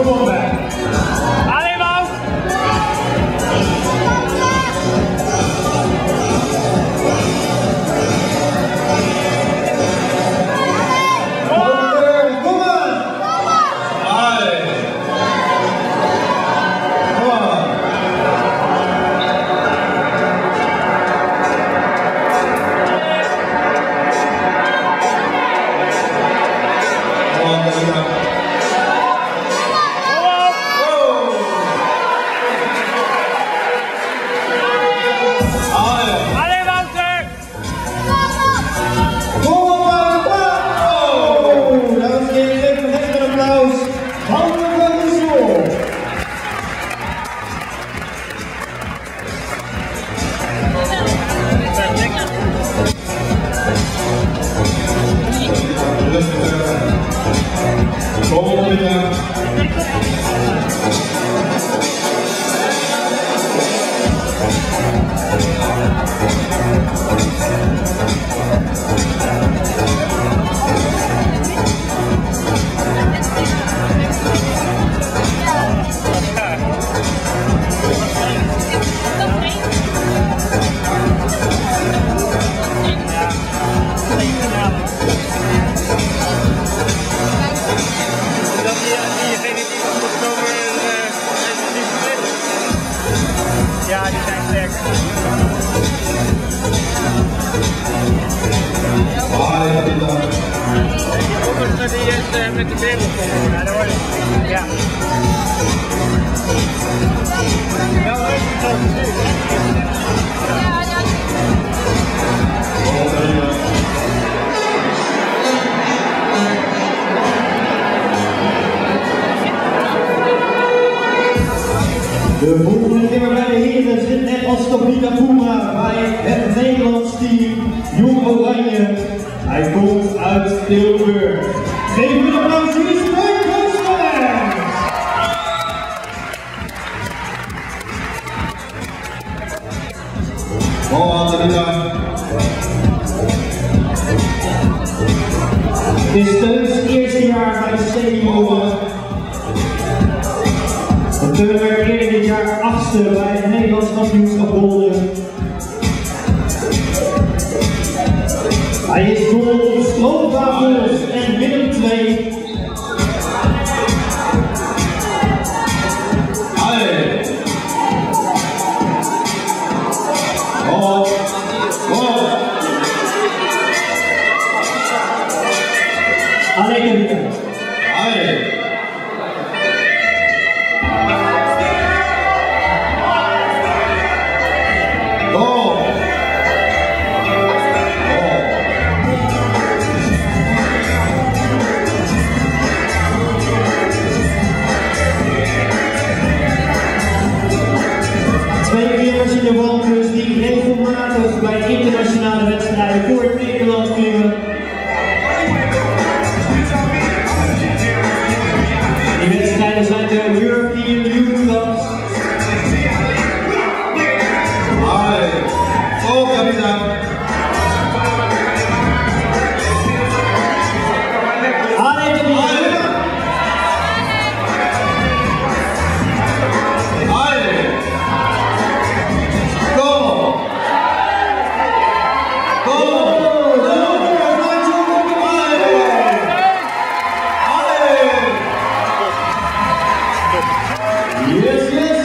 Come on, man. Marina. Dat Ja, die die is met de wereld. Ja. Ja. Ja, Tabita Puma bij het Nederlands team Jong Oranje. Hij komt uit Tilburg. Geef een applaus, Roosmans. Kom aan, Tabita. Het is Teun's eerste jaar bij de senioren. En Teun werd eerder dit jaar achtste bij het Nederlands kampioenschap de die regelmatig bij internationale wedstrijden voor Nederland klimmen. Yes, yes.